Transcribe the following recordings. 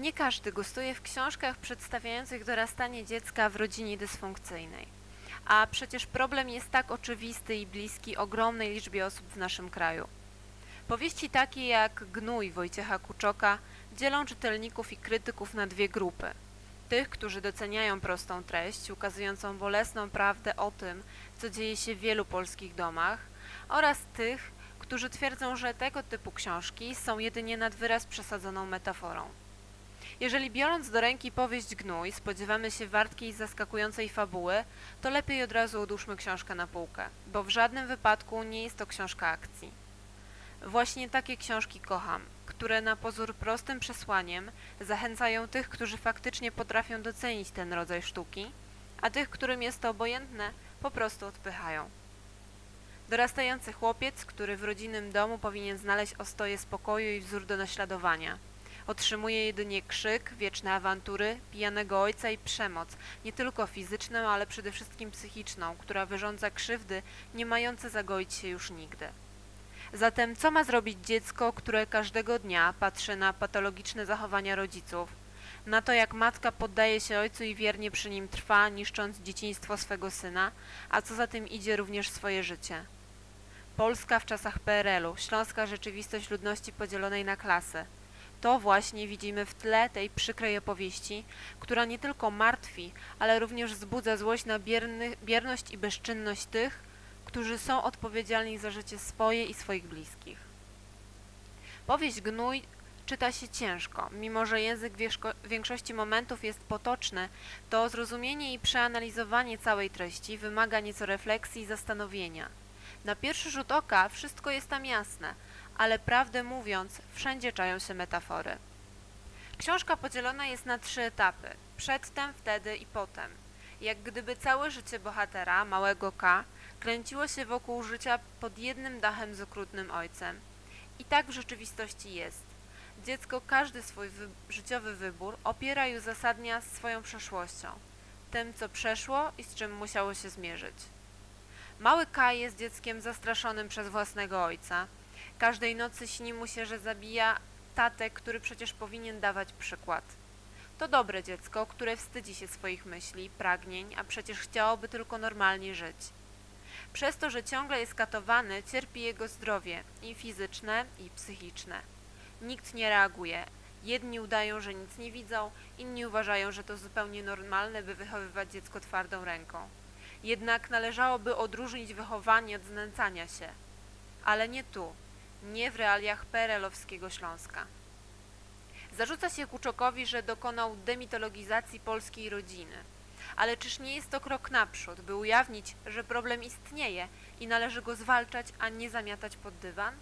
Nie każdy gustuje w książkach przedstawiających dorastanie dziecka w rodzinie dysfunkcyjnej. A przecież problem jest tak oczywisty i bliski ogromnej liczbie osób w naszym kraju. Powieści takie jak Gnój Wojciecha Kuczoka dzielą czytelników i krytyków na dwie grupy. Tych, którzy doceniają prostą treść, ukazującą bolesną prawdę o tym, co dzieje się w wielu polskich domach, oraz tych, którzy twierdzą, że tego typu książki są jedynie nad wyraz przesadzoną metaforą. Jeżeli biorąc do ręki powieść Gnój spodziewamy się wartkiej i zaskakującej fabuły, to lepiej od razu odłóżmy książkę na półkę, bo w żadnym wypadku nie jest to książka akcji. Właśnie takie książki kocham, które na pozór prostym przesłaniem zachęcają tych, którzy faktycznie potrafią docenić ten rodzaj sztuki, a tych, którym jest to obojętne, po prostu odpychają. Dorastający chłopiec, który w rodzinnym domu powinien znaleźć ostoję spokoju i wzór do naśladowania. Otrzymuje jedynie krzyk, wieczne awantury, pijanego ojca i przemoc, nie tylko fizyczną, ale przede wszystkim psychiczną, która wyrządza krzywdy, nie mające zagoić się już nigdy. Zatem co ma zrobić dziecko, które każdego dnia patrzy na patologiczne zachowania rodziców, na to jak matka poddaje się ojcu i wiernie przy nim trwa, niszcząc dzieciństwo swego syna, a co za tym idzie również swoje życie? Polska w czasach PRL-u, śląska rzeczywistość ludności podzielonej na klasy. To właśnie widzimy w tle tej przykrej opowieści, która nie tylko martwi, ale również wzbudza złość na bierny, bierność i bezczynność tych, którzy są odpowiedzialni za życie swoje i swoich bliskich. Powieść Gnój czyta się ciężko. Mimo, że język w większości momentów jest potoczny, to zrozumienie i przeanalizowanie całej treści wymaga nieco refleksji i zastanowienia. Na pierwszy rzut oka wszystko jest tam jasne, ale prawdę mówiąc, wszędzie czają się metafory. Książka podzielona jest na trzy etapy: przedtem, wtedy i potem. Jak gdyby całe życie bohatera, małego K, kręciło się wokół życia pod jednym dachem z okrutnym ojcem. I tak w rzeczywistości jest. Dziecko każdy swój wy życiowy wybór opiera i uzasadnia swoją przeszłością, tym co przeszło i z czym musiało się zmierzyć. Mały K jest dzieckiem zastraszonym przez własnego ojca. Każdej nocy śni mu się, że zabija tatę, który przecież powinien dawać przykład. To dobre dziecko, które wstydzi się swoich myśli, pragnień, a przecież chciałoby tylko normalnie żyć. Przez to, że ciągle jest katowany, cierpi jego zdrowie i fizyczne, i psychiczne. Nikt nie reaguje. Jedni udają, że nic nie widzą, inni uważają, że to zupełnie normalne, by wychowywać dziecko twardą ręką. Jednak należałoby odróżnić wychowanie od znęcania się. Ale nie tu, nie w realiach perelowskiego Śląska. Zarzuca się Kuczokowi, że dokonał demitologizacji polskiej rodziny. Ale czyż nie jest to krok naprzód, by ujawnić, że problem istnieje i należy go zwalczać, a nie zamiatać pod dywan?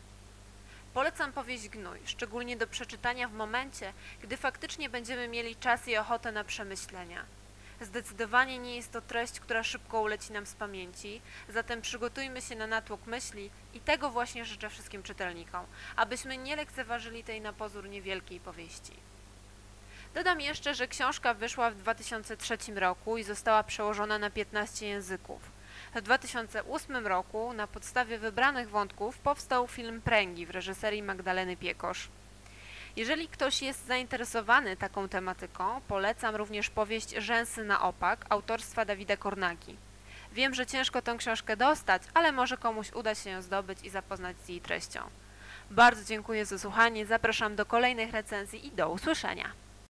Polecam powieść Gnój, szczególnie do przeczytania w momencie, gdy faktycznie będziemy mieli czas i ochotę na przemyślenia. Zdecydowanie nie jest to treść, która szybko uleci nam z pamięci, zatem przygotujmy się na natłok myśli i tego właśnie życzę wszystkim czytelnikom, abyśmy nie lekceważyli tej na pozór niewielkiej powieści. Dodam jeszcze, że książka wyszła w 2003 roku i została przełożona na 15 języków. W 2008 roku na podstawie wybranych wątków powstał film Pręgi w reżyserii Magdaleny Piekosz. Jeżeli ktoś jest zainteresowany taką tematyką, polecam również powieść Rzęsy na opak autorstwa Dawida Kornaki. Wiem, że ciężko tę książkę dostać, ale może komuś uda się ją zdobyć i zapoznać z jej treścią. Bardzo dziękuję za słuchanie, zapraszam do kolejnych recenzji i do usłyszenia.